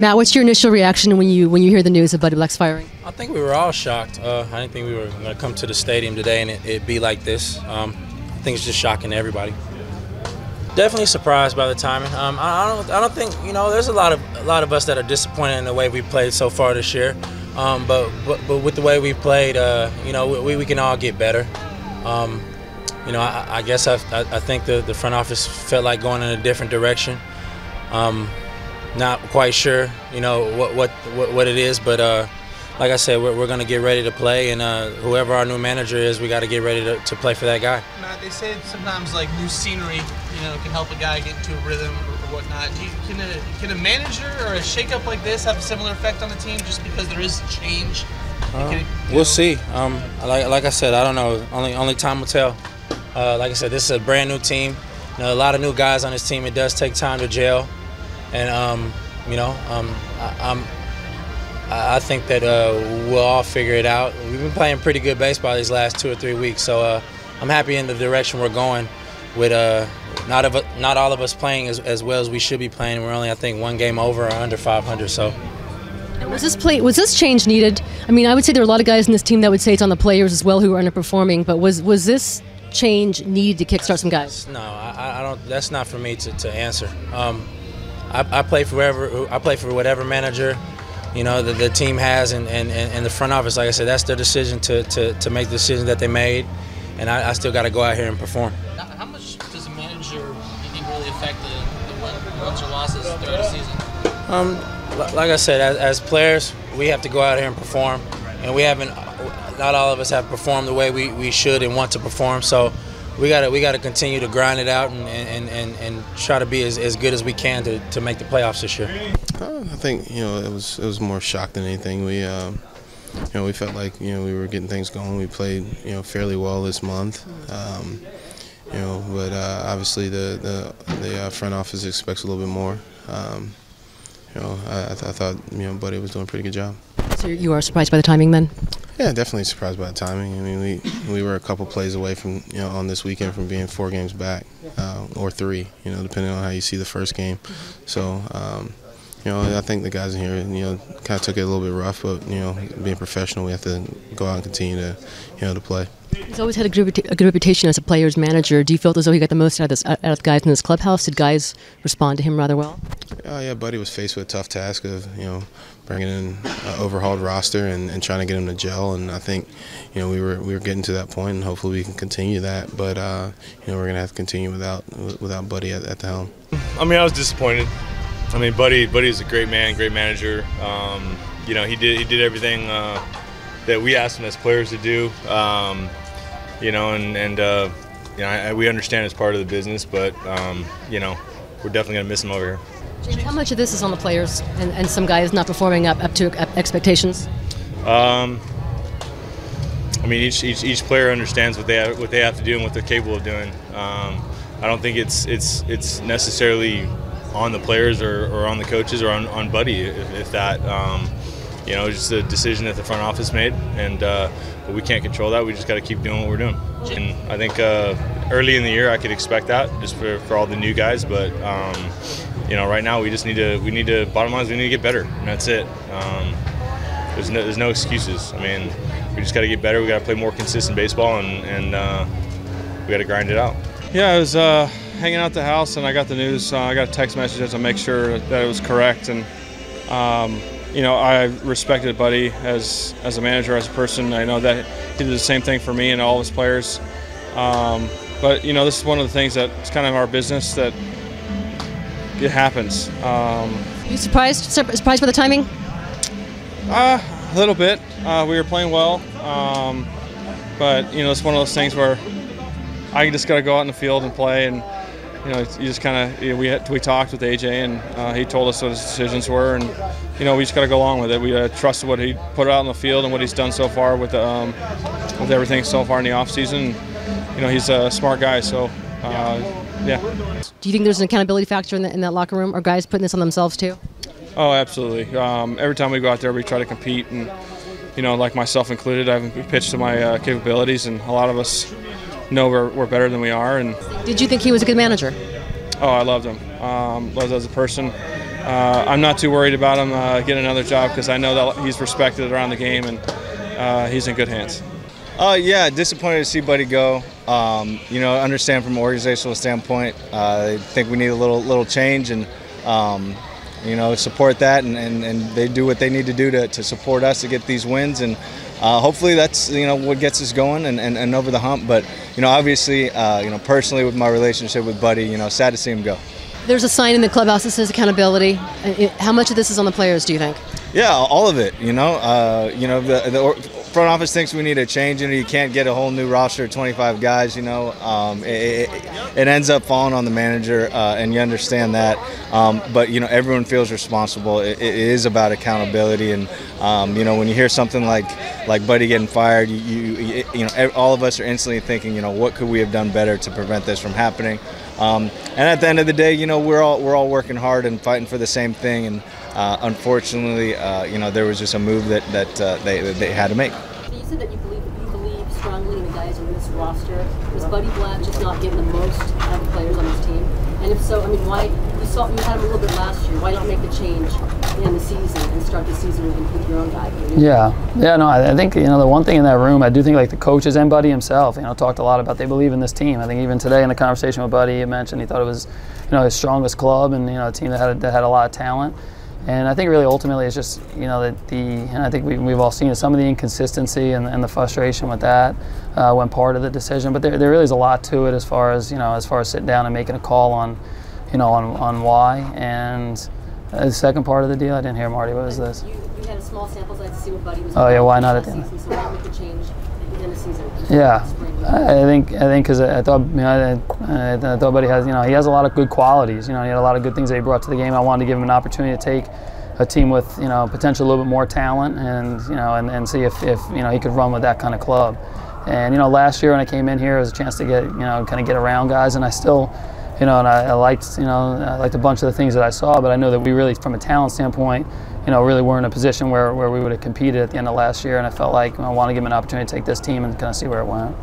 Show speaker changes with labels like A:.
A: Matt, what's your initial reaction when you when you hear the news of Buddy Black's firing?
B: I think we were all shocked. Uh, I didn't think we were going to come to the stadium today and it, it'd be like this. Um, I think it's just shocking to everybody. Definitely surprised by the timing. Um, I, I, don't. I don't think you know. There's a lot of a lot of us that are disappointed in the way we played so far this year. Um, but, but but with the way we played, uh, you know, we, we can all get better. Um, you know, I, I guess I, I, think the, the front office felt like going in a different direction. Um, not quite sure, you know, what what what, what it is, but uh, like I said, we're, we're going to get ready to play, and uh, whoever our new manager is, we got to get ready to, to play for that guy.
C: Matt, they say sometimes like new scenery, you know, can help a guy get into a rhythm or whatnot. You, can a can a manager or a shakeup like this have a similar effect on the team just because there is change?
B: Uh, can, we'll know? see. Um, like like I said, I don't know. Only only time will tell. Uh, like I said, this is a brand new team. You know, a lot of new guys on this team. It does take time to gel and um, you know, um, I, am I think that uh, we'll all figure it out. We've been playing pretty good baseball these last two or three weeks, so uh, I'm happy in the direction we're going. With uh, not of not all of us playing as, as well as we should be playing. We're only I think one game over or under 500. So.
A: Was this play? Was this change needed? I mean, I would say there are a lot of guys in this team that would say it's on the players as well who are underperforming. But was was this change needed to kickstart some guys?
B: No, I, I don't. That's not for me to, to answer. Um, I, I play for whoever I play for whatever manager you know the, the team has and, and, and the front office like I said that's their decision to, to, to make the decision that they made and I, I still got to go out here and perform.
C: How much does a manager you think really affect the, the wins or losses throughout the season?
B: Um, like I said, as, as players, we have to go out here and perform, and we haven't. Not all of us have performed the way we, we should and want to perform. So we got to we got to continue to grind it out and, and, and, and try to be as, as good as we can to, to make the playoffs this year.
D: Uh, I think you know it was it was more shock than anything. We uh, you know we felt like you know we were getting things going. We played you know fairly well this month. Um, you know, but uh, obviously the the, the uh, front office expects a little bit more. Um, you know, I, I, th I thought you know Buddy was doing a pretty good job.
A: So you are surprised by the timing then?
D: Yeah, definitely surprised by the timing. I mean, we we were a couple plays away from you know on this weekend from being four games back uh, or three, you know, depending on how you see the first game. So. Um, you know, I think the guys in here, you know, kind of took it a little bit rough, but you know, being professional, we have to go out and continue to, you know, to play.
A: He's always had a good, a good reputation as a player's manager. Do you feel as though he got the most out of, this, out of guys in this clubhouse? Did guys respond to him rather well?
D: Uh, yeah, Buddy was faced with a tough task of you know bringing in an overhauled roster and, and trying to get him to gel. And I think you know we were we were getting to that point, and hopefully we can continue that. But uh, you know we're gonna have to continue without without Buddy at, at the helm.
E: I mean, I was disappointed. I mean, Buddy Buddy Buddy's a great man, great manager. Um, you know, he did he did everything uh, that we asked him as players to do. Um, you know, and and uh, you know, I, we understand it's part of the business, but um, you know, we're definitely gonna miss him over here.
A: How much of this is on the players and, and some guys not performing up, up to expectations?
E: Um, I mean, each, each, each player understands what they have, what they have to do and what they're capable of doing. Um, I don't think it's it's it's necessarily on the players or, or on the coaches or on, on Buddy if, if that. Um, you know, just a decision that the front office made, and uh, we can't control that. We just got to keep doing what we're doing. And I think uh, early in the year, I could expect that just for, for all the new guys. But um, you know, right now we just need to we need to bottom line is we need to get better, and that's it. Um, there's no there's no excuses. I mean, we just got to get better. We got to play more consistent baseball, and and uh, we got to grind it out.
F: Yeah, I was uh, hanging out the house, and I got the news. Uh, I got a text message to make sure that it was correct, and. Um, you know, I respected Buddy as as a manager, as a person. I know that he did the same thing for me and all of his players. Um, but you know, this is one of the things that it's kind of our business that it happens. Um,
A: you surprised? Surprised by the timing?
F: Uh, a little bit. Uh, we were playing well, um, but you know, it's one of those things where I just got to go out in the field and play and you know, you just kind of you know, we had, we talked with AJ and uh, he told us what his decisions were, and you know we just got to go along with it. We uh, trusted what he put out in the field and what he's done so far with um, with everything so far in the off season. You know, he's a smart guy, so uh, yeah.
A: Do you think there's an accountability factor in, the, in that locker room? Are guys putting this on themselves too?
F: Oh, absolutely. Um, every time we go out there, we try to compete, and you know, like myself included, I've pitched to my uh, capabilities, and a lot of us know we're, we're better than we are. And
A: did you think he was a good manager?
F: Oh, I loved him. Um, loved as a person. uh, I'm not too worried about him uh, getting another job because I know that he's respected around the game and uh, he's in good hands.
G: Uh, yeah, disappointed to see Buddy go. Um, you know, understand from an organizational standpoint, uh, I think we need a little little change and um, you know support that, and, and, and they do what they need to do to, to support us to get these wins, and uh, hopefully that's you know what gets us going and, and, and over the hump. But you know, obviously, uh, you know, personally with my relationship with Buddy, you know, sad to see him go.
A: There's a sign in the clubhouse that says accountability. Uh, How much of this is on the players, do you think?
G: Yeah, all of it. You know, uh, you know the, the front office thinks we need a change. and you can't get a whole new roster of 25 guys. You know, um, it, it, it ends up falling on the manager, uh, and you understand that. Um, but you know, everyone feels responsible. It, it is about accountability, and um, you know, when you hear something like like Buddy getting fired, you you, you know, all of us are instantly thinking, you know, what could we have done better to prevent this from happening? Um, and at the end of the day, you know, we're all we're all working hard and fighting for the same thing. And uh, unfortunately, uh, you know, there was just a move that that uh, they that they had to make.
A: Said that you believe you believe strongly in the guys on this roster. Was Buddy Black just not getting the most out of the players on this team? And if so, I mean, why you saw you had him a little bit last year? Why not make the change in the season and start the season with, with your own guy?
H: Yeah, yeah, no, I I think you know the one thing in that room, I do think like the coaches and Buddy himself, you know, talked a lot about they believe in this team. I think even today in the conversation with Buddy, he mentioned he thought it was, you know, his strongest club and you know a team that had that had a lot of talent. And I think really ultimately it's just you know that the and I think we, we've all seen some of the inconsistency and, and the frustration with that uh, when part of the decision. But there, there really is a lot to it as far as you know as far as sitting down and making a call on, you know, on, on why. And the second part of the deal, I didn't hear Marty. What was this?
A: You, you had a small sample size to see what Buddy was.
H: Oh, yeah, why not
A: at
H: at the end?
A: Season, so why make the change at the end of the season?
H: Yeah, I I think I think because I thought you know I, I thought Buddy has you know he has a lot of good qualities. You know he had a lot of good things that he brought to the game. I wanted to give him an opportunity to take a team with you know potential a little bit more talent and you know and, and see if, if you know he could run with that kind of club. And you know last year when I came in here, it was a chance to get you know kind of get around guys, and I still. You know, and I, I liked, you know, I liked a bunch of the things that I saw, but I know that we really, from a talent standpoint, you know, really were in a position where, where we would have competed at the end of last year, and I felt like you know, I want to give him an opportunity to take this team and kind of see where it went.